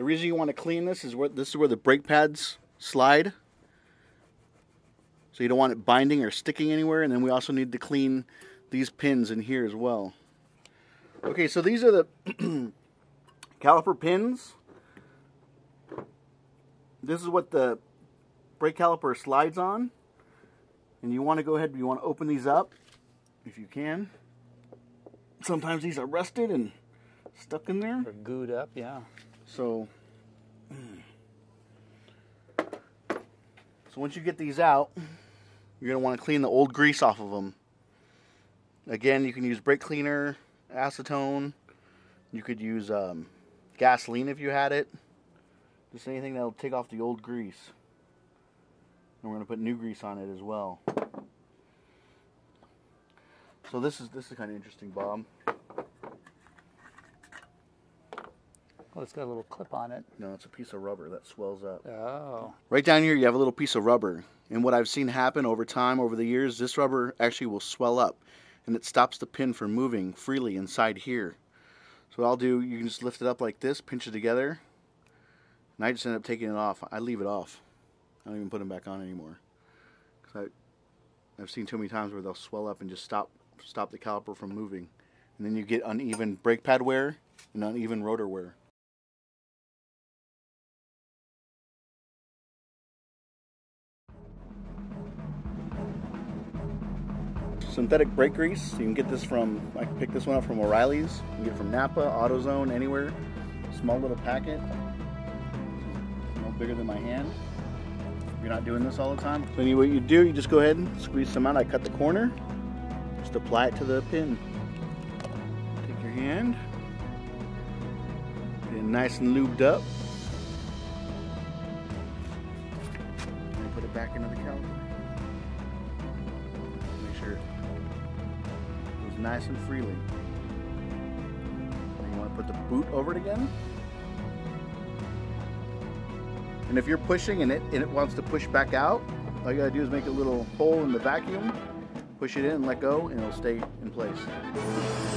The reason you want to clean this is where this is where the brake pads slide. So you don't want it binding or sticking anywhere. And then we also need to clean these pins in here as well. Okay, so these are the caliper pins. This is what the brake caliper slides on. And you want to go ahead, you want to open these up if you can. Sometimes these are rusted and stuck in there. Or gooed up, yeah. So, so once you get these out, you're going to want to clean the old grease off of them. Again, you can use brake cleaner, acetone. You could use um, gasoline if you had it. Just anything that'll take off the old grease. And we're going to put new grease on it as well. So this is this is kind of interesting, Bob. Oh, it's got a little clip on it. No, it's a piece of rubber that swells up. Oh. Right down here, you have a little piece of rubber. And what I've seen happen over time, over the years, this rubber actually will swell up. And it stops the pin from moving freely inside here. So what I'll do, you can just lift it up like this, pinch it together. And I just end up taking it off. I leave it off. I don't even put them back on anymore. Cause I, I've seen too many times where they'll swell up and just stop, stop the caliper from moving. And then you get uneven brake pad wear and uneven rotor wear. Synthetic brake grease. You can get this from, I picked this one up from O'Reilly's. You can get it from Napa, AutoZone, anywhere. Small little packet. No bigger than my hand. You're not doing this all the time. So anyway, what you do, you just go ahead and squeeze some out. I cut the corner. Just apply it to the pin. Take your hand. Get it nice and lubed up. And put it back into the caliper. Nice and freely. And you want to put the boot over it again. And if you're pushing and it, and it wants to push back out, all you gotta do is make a little hole in the vacuum, push it in let go, and it'll stay in place.